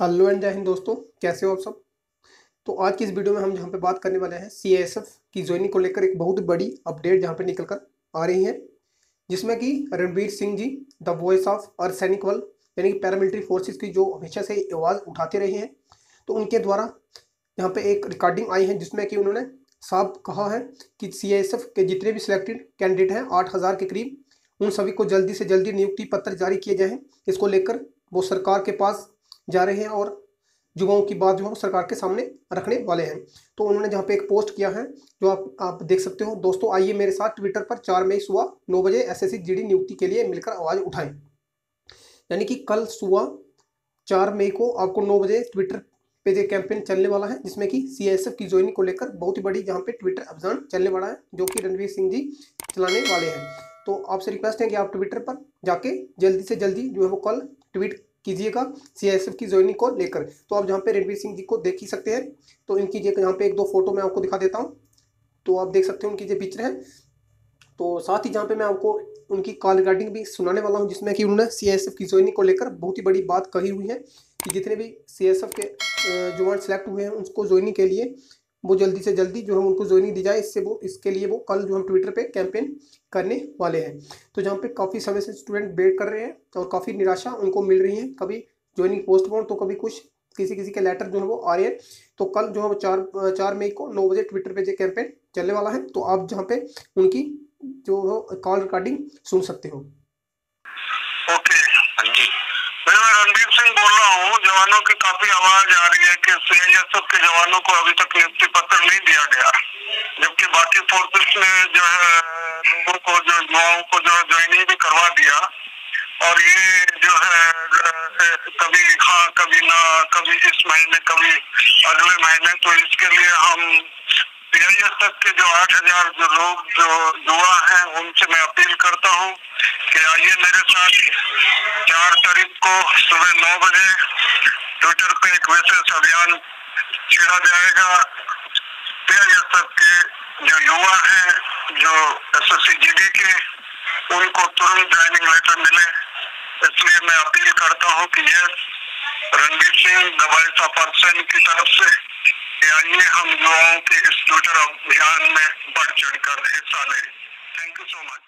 Hello and जय हिंद दोस्तों, कैसे हो आप सब? तो आज की इस वीडियो में हम जहाँ पे बात करने वाले हैं सीएसएफ की ज्वाइनिंग को लेकर एक बहुत बड़ी अपडेट जहाँ पे निकल कर आ रही है, जिसमें कि Ranveer Singh ji the voice of और सैनिक बल यानी कि पैरामिलिट्री फोर्सेस की जो हमेशा से आवाज़ उठाते रहे हैं तो उनके द्वारा यहाँ पे एक रिकॉर्डिंग आई है, जिसमें कि उन्होंने साफ़ कहा है कि सी के जितने भी सिलेक्टेड कैंडिडेट हैं, आठ हज़ार के करीब, उन सभी को जल्दी से जल्दी नियुक्ति पत्र जारी किए जाएँ इसको लेकर वो सरकार के पास जा रहे हैं और युवाओं की बात जो है सरकार के सामने रखने वाले हैं। तो उन्होंने जहाँ पे एक पोस्ट किया है, जो आप आप देख सकते हो। दोस्तों, आइए मेरे साथ ट्विटर पर चार मई सुबह नौ बजे एस एस नियुक्ति के लिए मिलकर आवाज़ उठाएँ। यानी कि कल सुबह चार मई को आपको नौ बजे ट्विटर पे जो कैंपेन चलने वाला है, जिसमें कि सीएसएफ की ज्वाइनिंग को लेकर बहुत ही बड़ी जहाँ पे ट्विटर अभियान चलने वाला है, जो कि रणवीर सिंह जी चलाने वाले हैं। तो आपसे रिक्वेस्ट है कि आप ट्विटर पर जाके जल्दी से जल्दी जो है वो कल ट्वीट कीजिएगा सीआईएसएफ की ज्वाइनिंग को लेकर। तो आप जहाँ पे रणवीर सिंह जी को देख ही सकते हैं तो इनकी यहाँ पे एक दो फ़ोटो मैं आपको दिखा देता हूँ। तो आप देख सकते हो उनकी जो पिक्चर है। तो साथ ही जहाँ पे मैं आपको उनकी कॉल रिगार्डिंग भी सुनाने वाला हूँ, जिसमें कि उन्होंने सी की ज्वाइनिंग को लेकर बहुत ही बड़ी बात कही हुई है कि जितने भी सी के जवान सेलेक्ट हुए हैं, उसको ज्वाइनिंग के लिए वो जल्दी से जल्दी जो है उनको ज्वाइनिंग दी जाए, इससे वो, इसके लिए वो कल जो हम ट्विटर पे कैंपेन करने वाले हैं। तो जहाँ पे काफ़ी समय से स्टूडेंट वेट कर रहे हैं और काफ़ी निराशा उनको मिल रही है, कभी ज्वाइनिंग पोस्टपोन तो कभी कुछ किसी किसी के लेटर जो है वो आ रहे हैं। तो कल जो है वो चार चार मई को नौ बजे ट्विटर पे जो कैंपेन चलने वाला है तो आप जहाँ पे उनकी जो कॉल रिकॉर्डिंग सुन सकते हो। मैं रणदीप सिंह बोल रहा हूँ, जवानों की काफ़ी आवाज़ आ रही है कि सीआईएसएफ के जवानों को अभी तक नियुक्ति पत्र नहीं दिया गया। जबकि बाकी फोर्सेस ने जो है, लोगों को जो, युवाओं को जो है, ज्वाइनिंग भी करवा दिया। और ये जो है कभी हाँ कभी ना, कभी इस महीने, कभी अगले महीने तो इसके लिए हम सीआईएसएफ के जो आठ हज़ार जो लोग, जो युवा हैं, उनसे मैं अपील करता हूँ कि आइए मेरे साथ चार तारीख को सुबह नौ बजे ट्विटर पे एक विशेष अभियान छेड़ा जाएगा। सीआईएसएफ के जो युवा हैं, जो एस एस के, उनको तुरंत ज्वाइनिंग लेटर मिले। इसलिए मैं अपील करता हूँ कि ये रणवीर सिंह दवाई पर्सन की तरफ़ से आइए हम युवाओं के इस ट्विटर अभियान में बढ़ चढ़ कर हिस्सा लें। Thank you so much